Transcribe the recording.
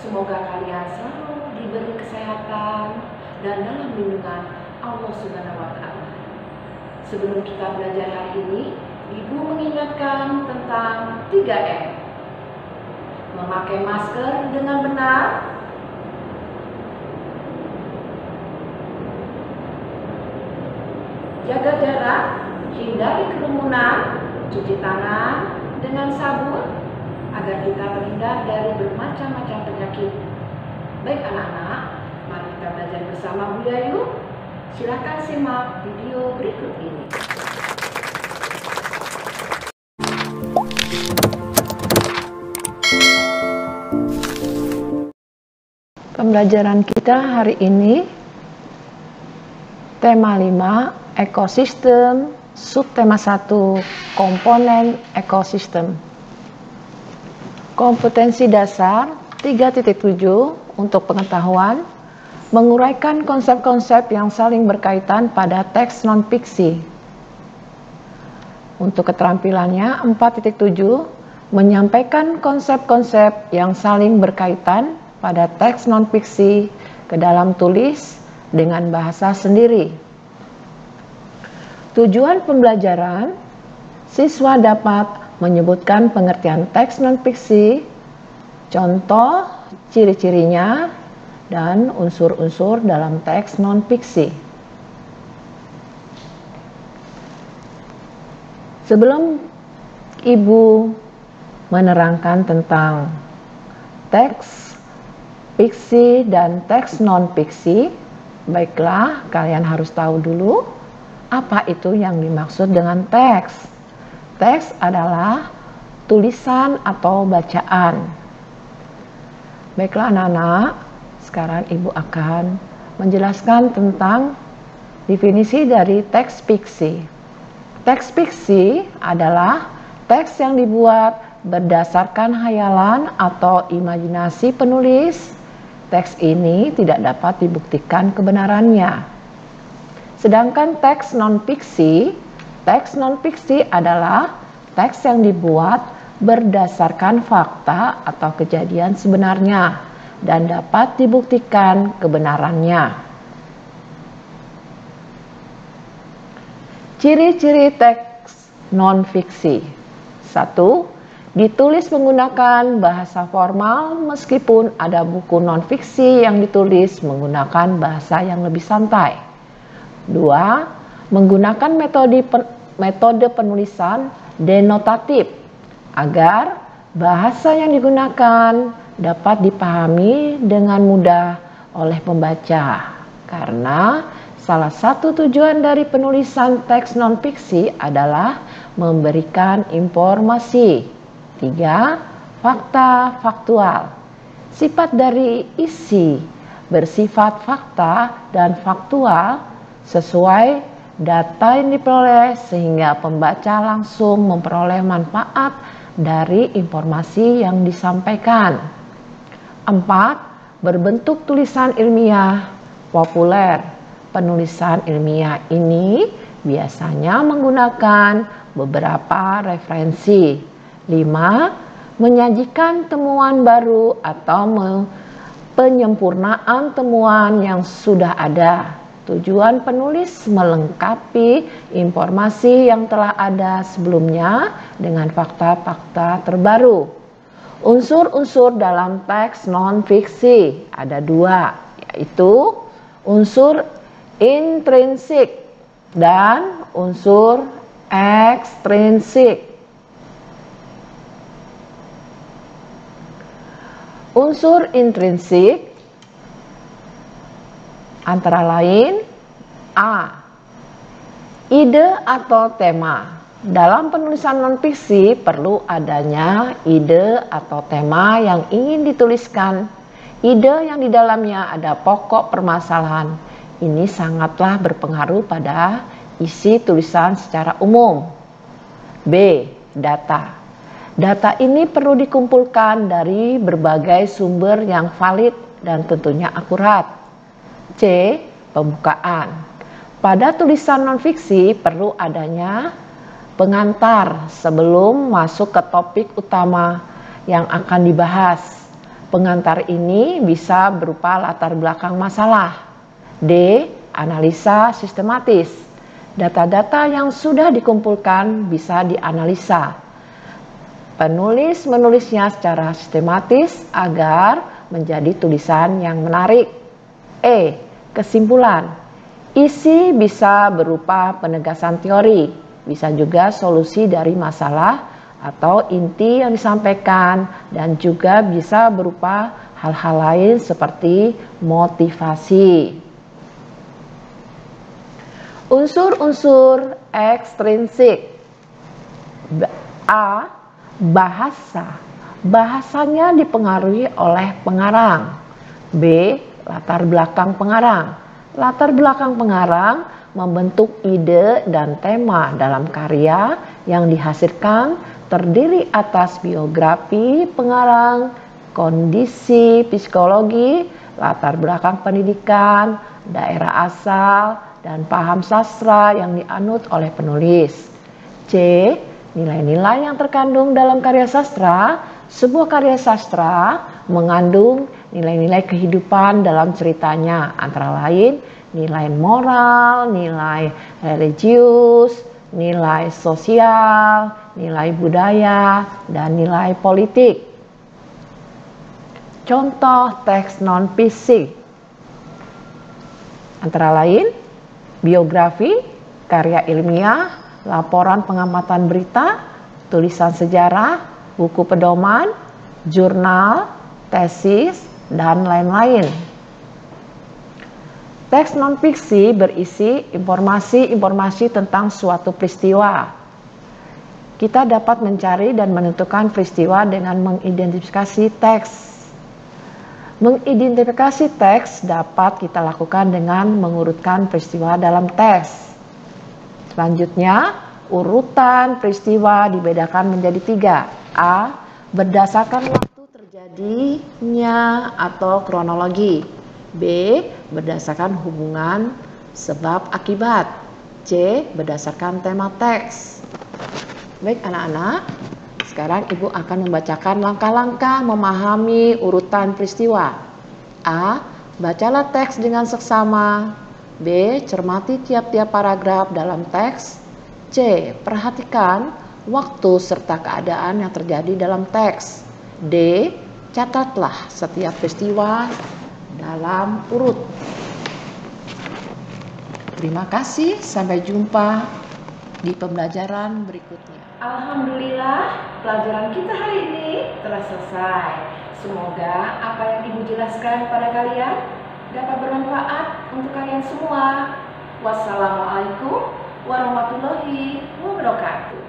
Semoga kalian selalu diberi kesehatan dan dalam lindungan Allah Subhanahu wa taala. Sebelum kita belajar hari ini, Ibu mengingatkan tentang 3M. Memakai masker dengan benar, jaga jarak, hindari kerumunan, cuci tangan dengan sabun agar kita terhindar dari bermacam-macam penyakit. Baik anak-anak, mari kita belajar bersama Bu Yayu. Silakan simak video berikut ini. Pembelajaran kita hari ini tema 5 ekosistem subtema 1 komponen ekosistem kompetensi dasar 3.7 untuk pengetahuan menguraikan konsep-konsep yang saling berkaitan pada teks non-fiksi untuk keterampilannya 4.7 menyampaikan konsep-konsep yang saling berkaitan pada teks non-fiksi ke dalam tulis dengan bahasa sendiri. Tujuan pembelajaran, siswa dapat menyebutkan pengertian teks non-fiksi, contoh, ciri-cirinya, dan unsur-unsur dalam teks non-fiksi. Sebelum Ibu menerangkan tentang teks fiksi dan teks non-fiksi, baiklah kalian harus tahu dulu apa itu yang dimaksud dengan teks. Teks adalah tulisan atau bacaan. Baiklah anak-anak, sekarang Ibu akan menjelaskan tentang definisi dari teks fiksi. Teks fiksi adalah teks yang dibuat berdasarkan hayalan atau imajinasi penulis teks ini tidak dapat dibuktikan kebenarannya. Sedangkan teks non-fiksi, teks non-fiksi adalah teks yang dibuat berdasarkan fakta atau kejadian sebenarnya dan dapat dibuktikan kebenarannya. Ciri-ciri teks non-fiksi. Satu, Ditulis menggunakan bahasa formal meskipun ada buku non-fiksi yang ditulis menggunakan bahasa yang lebih santai. Dua, menggunakan metode metode penulisan denotatif agar bahasa yang digunakan dapat dipahami dengan mudah oleh pembaca. Karena salah satu tujuan dari penulisan teks non-fiksi adalah memberikan informasi Tiga, fakta faktual. Sifat dari isi bersifat fakta dan faktual sesuai data yang diperoleh sehingga pembaca langsung memperoleh manfaat dari informasi yang disampaikan. Empat, berbentuk tulisan ilmiah populer. Penulisan ilmiah ini biasanya menggunakan beberapa referensi 5. Menyajikan temuan baru atau penyempurnaan temuan yang sudah ada. Tujuan penulis melengkapi informasi yang telah ada sebelumnya dengan fakta-fakta terbaru. Unsur-unsur dalam teks non-fiksi ada dua, yaitu unsur intrinsik dan unsur ekstrinsik. Unsur intrinsik antara lain A. Ide atau tema. Dalam penulisan non-fiksi perlu adanya ide atau tema yang ingin dituliskan. Ide yang di dalamnya ada pokok permasalahan. Ini sangatlah berpengaruh pada isi tulisan secara umum. B. Data. Data ini perlu dikumpulkan dari berbagai sumber yang valid dan tentunya akurat. C. Pembukaan. Pada tulisan non-fiksi perlu adanya pengantar sebelum masuk ke topik utama yang akan dibahas. Pengantar ini bisa berupa latar belakang masalah. D. Analisa sistematis. Data-data yang sudah dikumpulkan bisa dianalisa. Penulis menulisnya secara sistematis agar menjadi tulisan yang menarik. E. Kesimpulan. Isi bisa berupa penegasan teori, bisa juga solusi dari masalah atau inti yang disampaikan dan juga bisa berupa hal-hal lain seperti motivasi. Unsur-unsur ekstrinsik A. Bahasa Bahasanya dipengaruhi oleh pengarang B. Latar belakang pengarang Latar belakang pengarang membentuk ide dan tema dalam karya yang dihasilkan terdiri atas biografi pengarang, kondisi psikologi, latar belakang pendidikan, daerah asal, dan paham sastra yang dianut oleh penulis. C. Nilai-nilai yang terkandung dalam karya sastra. Sebuah karya sastra mengandung nilai-nilai kehidupan dalam ceritanya, antara lain nilai moral, nilai religius, nilai sosial, nilai budaya, dan nilai politik. Contoh teks non-fisik antara lain biografi, karya ilmiah, laporan pengamatan berita, tulisan sejarah, buku pedoman, jurnal, tesis, dan lain-lain. Teks non-fiksi berisi informasi-informasi tentang suatu peristiwa. Kita dapat mencari dan menentukan peristiwa dengan mengidentifikasi teks. Mengidentifikasi teks dapat kita lakukan dengan mengurutkan peristiwa dalam teks. Selanjutnya, urutan peristiwa dibedakan menjadi tiga. A. Berdasarkan waktu terjadinya atau kronologi. B. Berdasarkan hubungan sebab akibat. C. Berdasarkan tema teks. Baik anak-anak, sekarang Ibu akan membacakan langkah-langkah memahami urutan peristiwa. A. Bacalah teks dengan seksama. B. Cermati tiap-tiap paragraf dalam teks. C. Perhatikan waktu serta keadaan yang terjadi dalam teks. D. Catatlah setiap peristiwa dalam urut. Terima kasih, sampai jumpa di pembelajaran berikutnya. Alhamdulillah, pelajaran kita hari ini telah selesai. Semoga apa yang Ibu jelaskan pada kalian dapat bermanfaat untuk kalian semua. Wassalamualaikum warahmatullahi wabarakatuh.